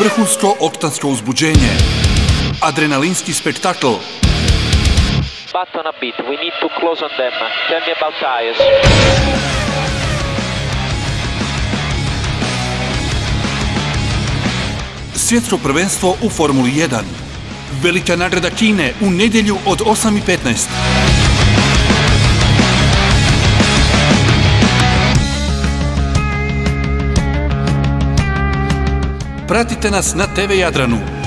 vrhunsko oktansko uzbuđenje, adrenalinski spektakl, But on a bit, we need to close on them. Tell me about tires. svjetsko prvenstvo u Formuli 1, velika nagrada Kine u nedjelju od 8.15. Pratite nas na TV Jadranu